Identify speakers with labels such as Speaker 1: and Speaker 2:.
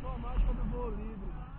Speaker 1: Só a mágica do voo livre.